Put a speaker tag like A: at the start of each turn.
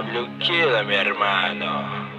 A: está mi hermano.